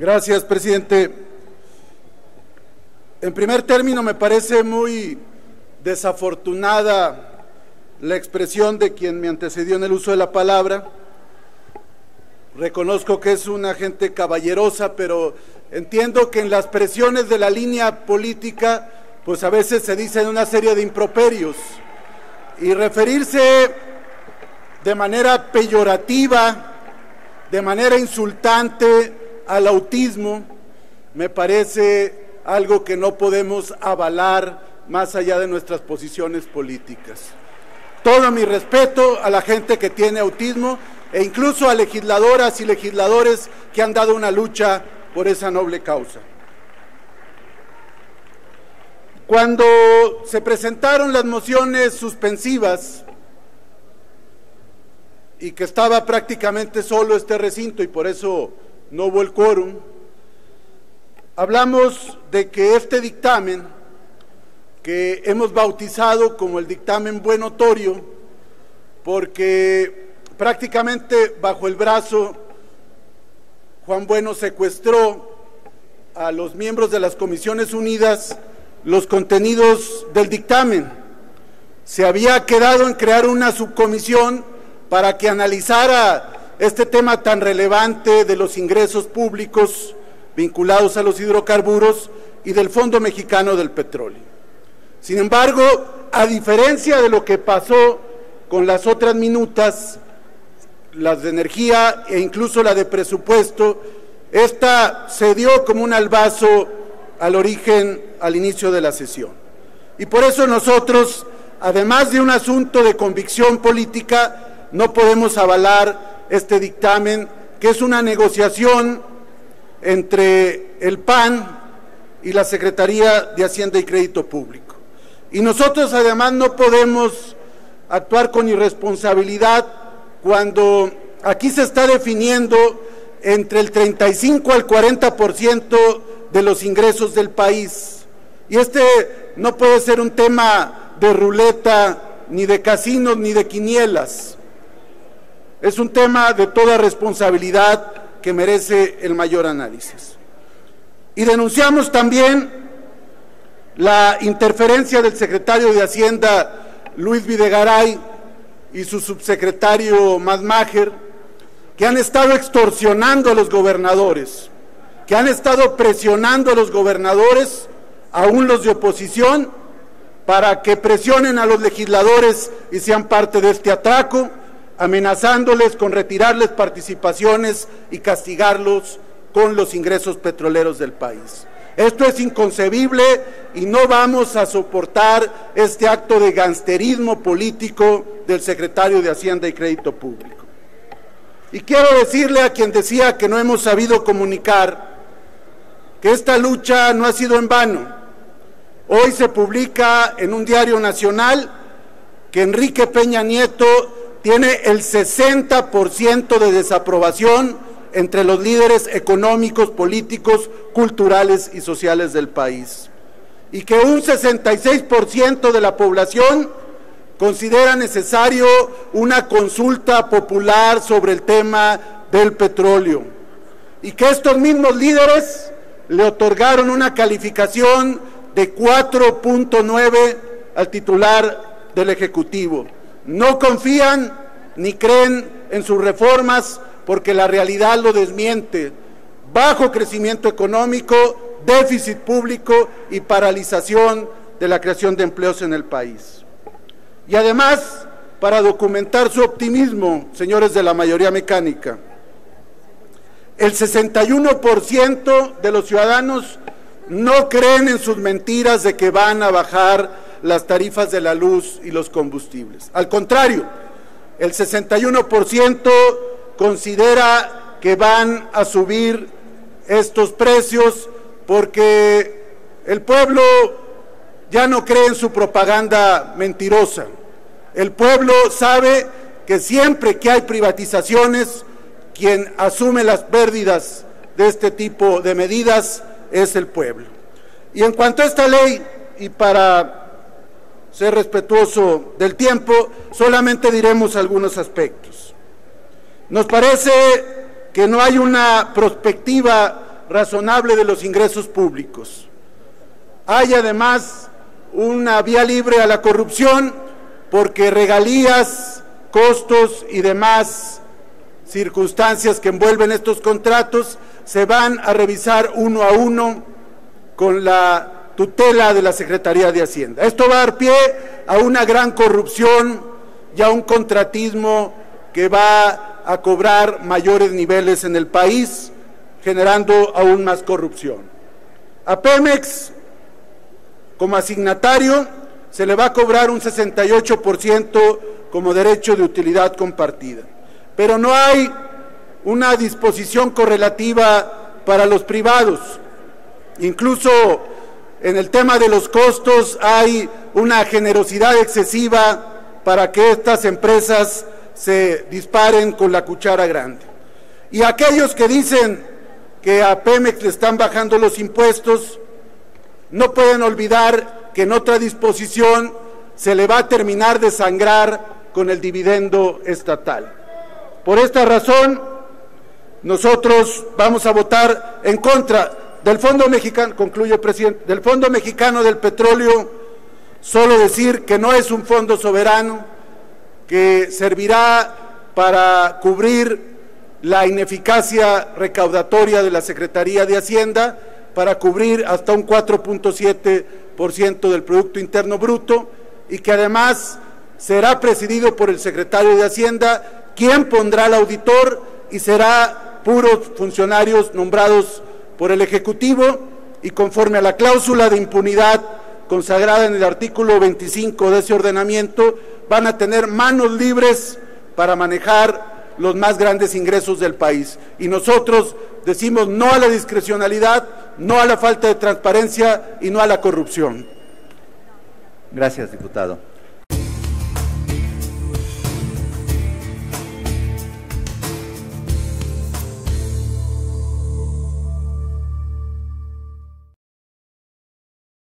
Gracias, presidente. En primer término, me parece muy desafortunada la expresión de quien me antecedió en el uso de la palabra. Reconozco que es una gente caballerosa, pero entiendo que en las presiones de la línea política, pues a veces se dicen una serie de improperios. Y referirse de manera peyorativa, de manera insultante, al autismo me parece algo que no podemos avalar más allá de nuestras posiciones políticas. Todo mi respeto a la gente que tiene autismo e incluso a legisladoras y legisladores que han dado una lucha por esa noble causa. Cuando se presentaron las mociones suspensivas y que estaba prácticamente solo este recinto y por eso no hubo el quórum, hablamos de que este dictamen, que hemos bautizado como el dictamen buen notorio, porque prácticamente bajo el brazo Juan Bueno secuestró a los miembros de las Comisiones Unidas los contenidos del dictamen. Se había quedado en crear una subcomisión para que analizara este tema tan relevante de los ingresos públicos vinculados a los hidrocarburos y del Fondo Mexicano del Petróleo. Sin embargo, a diferencia de lo que pasó con las otras minutas, las de energía e incluso la de presupuesto, esta se dio como un albazo al origen, al inicio de la sesión. Y por eso nosotros, además de un asunto de convicción política, no podemos avalar este dictamen, que es una negociación entre el PAN y la Secretaría de Hacienda y Crédito Público. Y nosotros además no podemos actuar con irresponsabilidad cuando aquí se está definiendo entre el 35 al 40% de los ingresos del país. Y este no puede ser un tema de ruleta, ni de casinos, ni de quinielas. Es un tema de toda responsabilidad que merece el mayor análisis. Y denunciamos también la interferencia del secretario de Hacienda, Luis Videgaray, y su subsecretario Madmacher, que han estado extorsionando a los gobernadores, que han estado presionando a los gobernadores, aún los de oposición, para que presionen a los legisladores y sean parte de este atraco amenazándoles con retirarles participaciones y castigarlos con los ingresos petroleros del país. Esto es inconcebible y no vamos a soportar este acto de gangsterismo político del secretario de Hacienda y Crédito Público. Y quiero decirle a quien decía que no hemos sabido comunicar que esta lucha no ha sido en vano. Hoy se publica en un diario nacional que Enrique Peña Nieto tiene el 60% de desaprobación entre los líderes económicos, políticos, culturales y sociales del país. Y que un 66% de la población considera necesario una consulta popular sobre el tema del petróleo. Y que estos mismos líderes le otorgaron una calificación de 4.9 al titular del Ejecutivo no confían ni creen en sus reformas porque la realidad lo desmiente. Bajo crecimiento económico, déficit público y paralización de la creación de empleos en el país. Y además, para documentar su optimismo, señores de la mayoría mecánica, el 61% de los ciudadanos no creen en sus mentiras de que van a bajar las tarifas de la luz y los combustibles. Al contrario, el 61% considera que van a subir estos precios porque el pueblo ya no cree en su propaganda mentirosa. El pueblo sabe que siempre que hay privatizaciones, quien asume las pérdidas de este tipo de medidas es el pueblo. Y en cuanto a esta ley, y para ser respetuoso del tiempo, solamente diremos algunos aspectos. Nos parece que no hay una perspectiva razonable de los ingresos públicos. Hay además una vía libre a la corrupción porque regalías, costos y demás circunstancias que envuelven estos contratos se van a revisar uno a uno con la tutela de la Secretaría de Hacienda. Esto va a dar pie a una gran corrupción y a un contratismo que va a cobrar mayores niveles en el país, generando aún más corrupción. A Pemex, como asignatario, se le va a cobrar un 68% como derecho de utilidad compartida. Pero no hay una disposición correlativa para los privados. Incluso en el tema de los costos hay una generosidad excesiva para que estas empresas se disparen con la cuchara grande. Y aquellos que dicen que a Pemex le están bajando los impuestos, no pueden olvidar que en otra disposición se le va a terminar de sangrar con el dividendo estatal. Por esta razón, nosotros vamos a votar en contra del Fondo Mexicano, concluyo presidente, del Fondo Mexicano del Petróleo, solo decir que no es un fondo soberano, que servirá para cubrir la ineficacia recaudatoria de la Secretaría de Hacienda, para cubrir hasta un 4.7% del Producto Interno Bruto y que además será presidido por el secretario de Hacienda, quien pondrá al auditor y será puros funcionarios nombrados por el Ejecutivo y conforme a la cláusula de impunidad consagrada en el artículo 25 de ese ordenamiento, van a tener manos libres para manejar los más grandes ingresos del país. Y nosotros decimos no a la discrecionalidad, no a la falta de transparencia y no a la corrupción. Gracias, diputado.